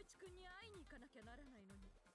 一君に会いに行かなきゃならないのに。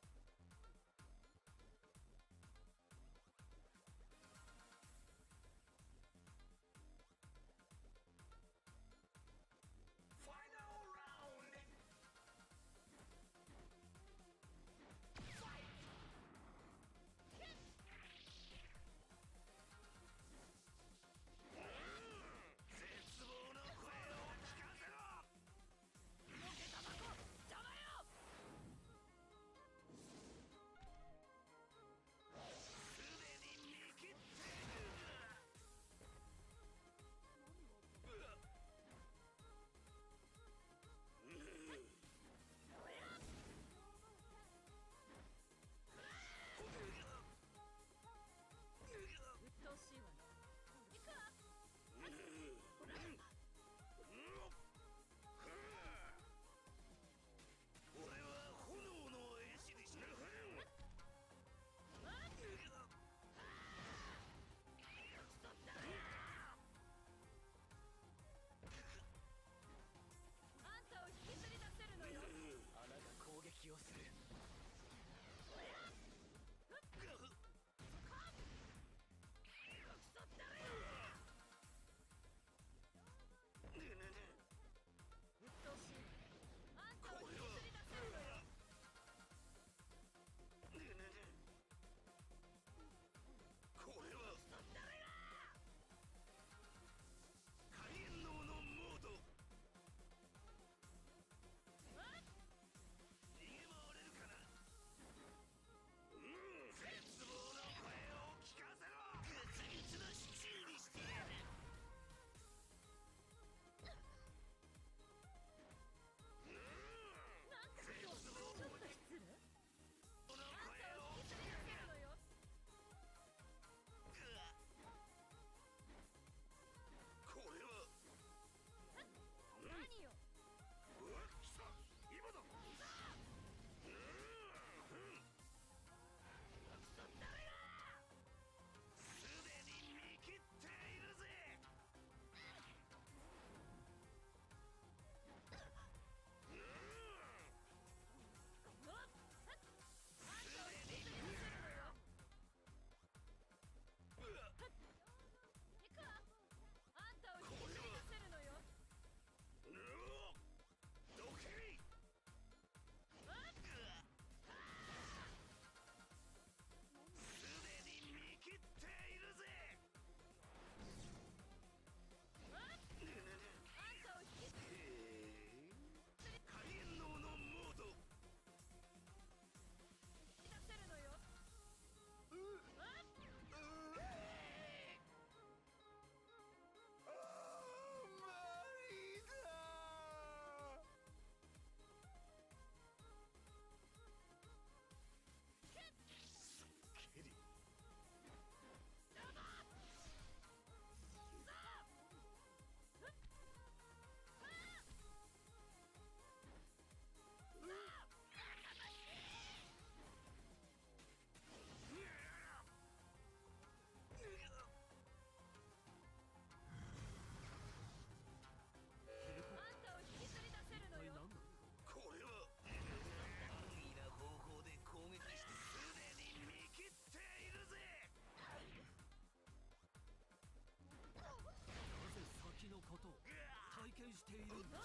戦している。んだ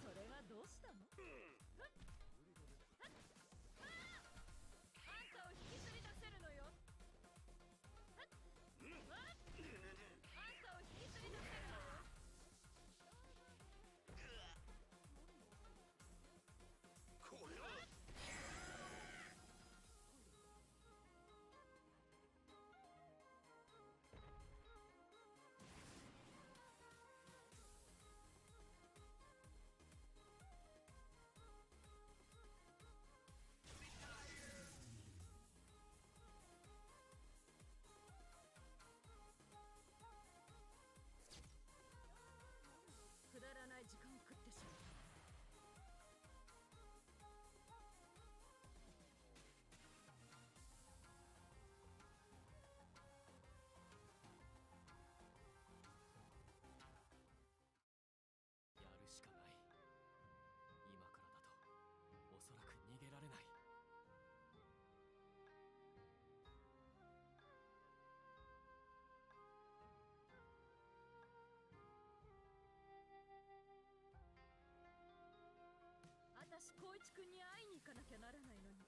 それはどうしたの、うん口くんに会いに行かなきゃならないのに。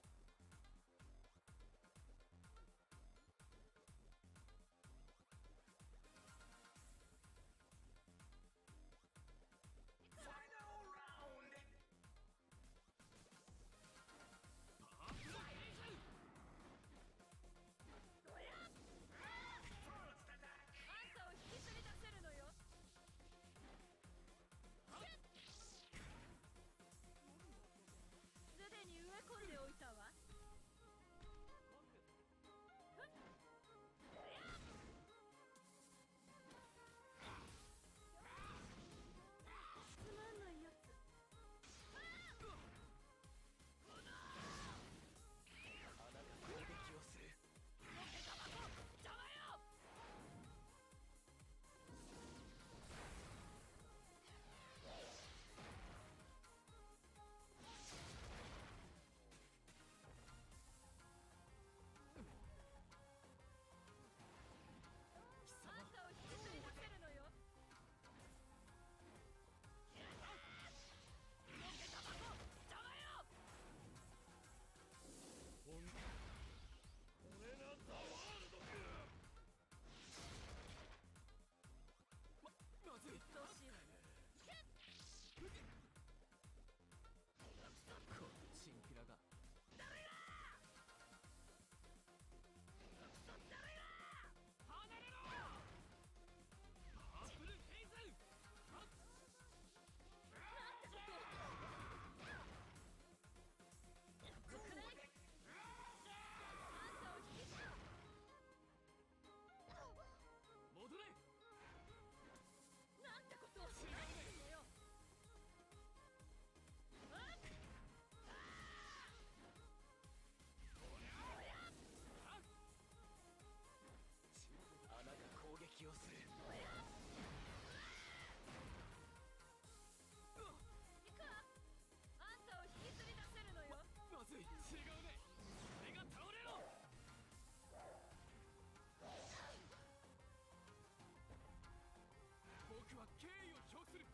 敬意を表する。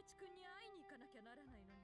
一君に会いに行かなきゃならないの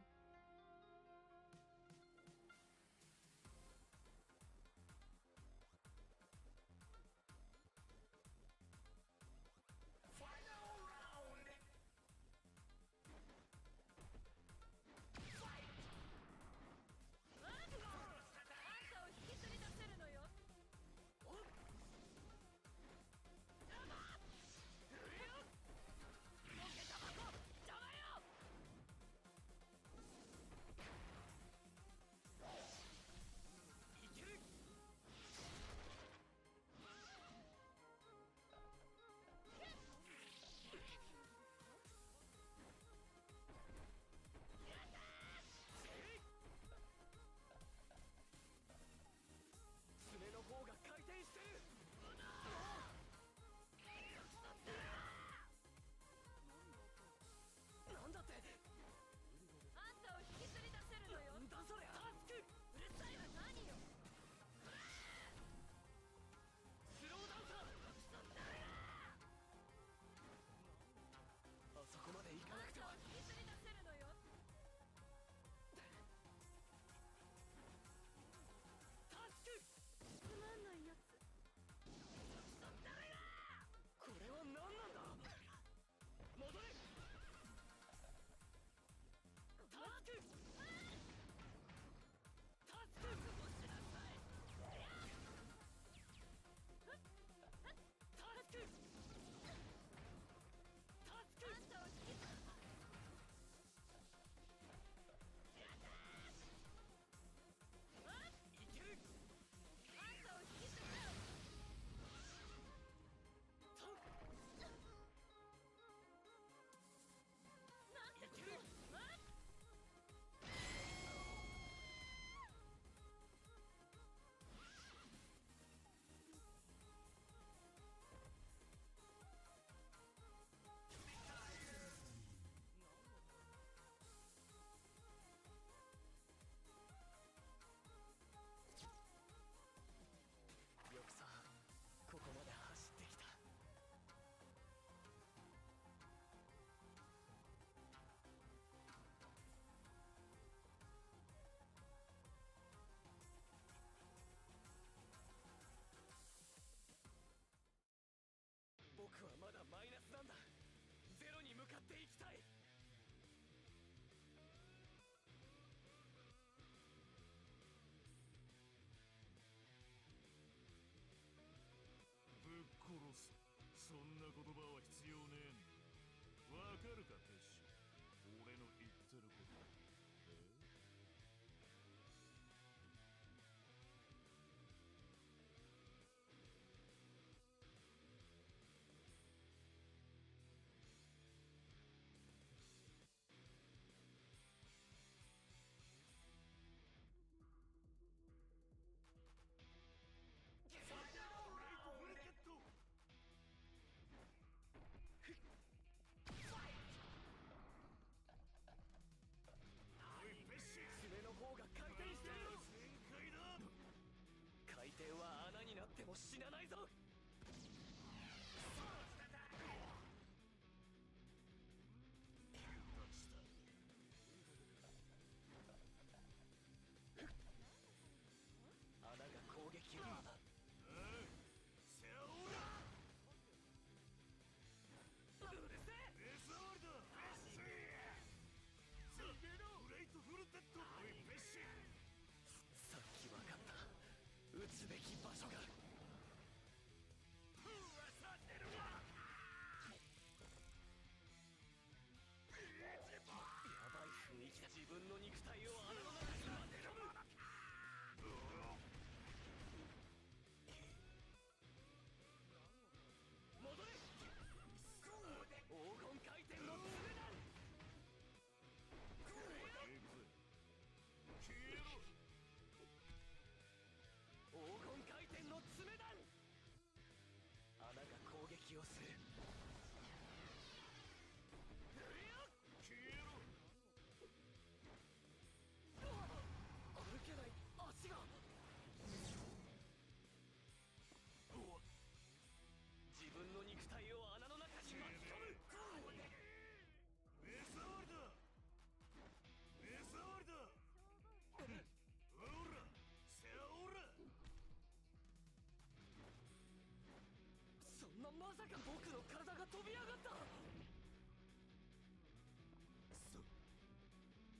まさか僕の体が飛び上がった。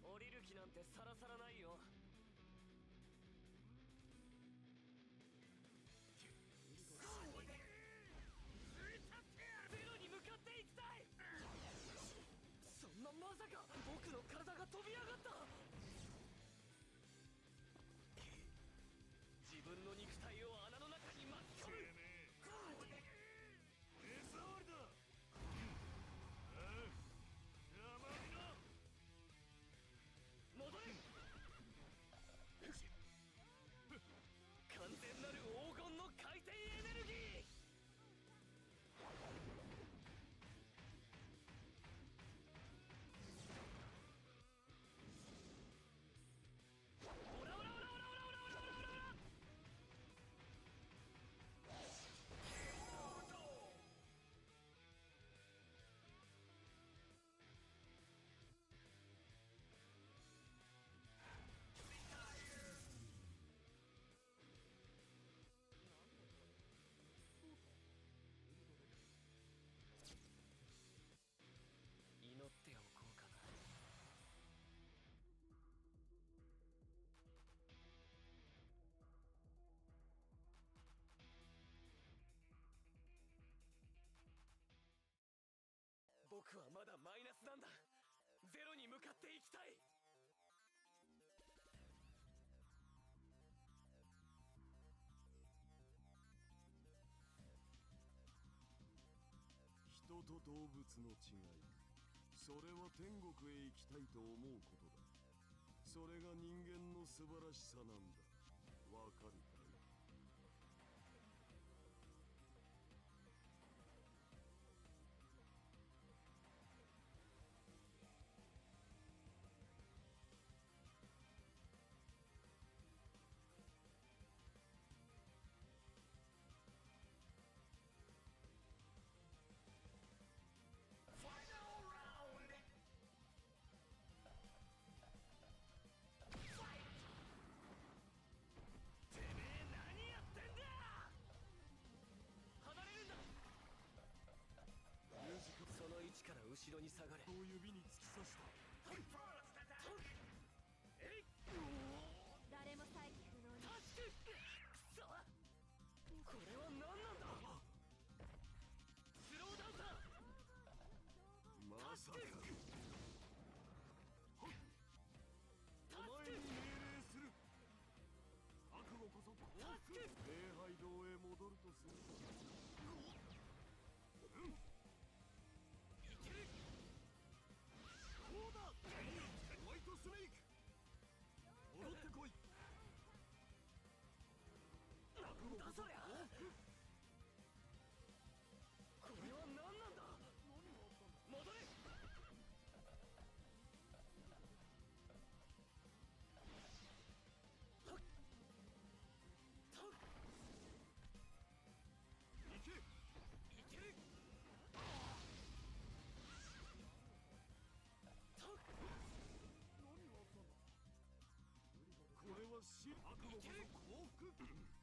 降りる気なんてさらさらな僕はまだマイナスなんだ。ゼロに向かっていきたい。人と動物の違い。それは天国へ行きたいと思うことだ。それが人間の素晴らしさなんだ。わかるか？後ろに下がれ。小指に突き刺したはいえい誰も再起不能に助けくそこれは何なんだスローダウンだ。まさか。お前に命令する。覚悟こそ。降伏礼拝堂へ戻るとする。Mm-hmm.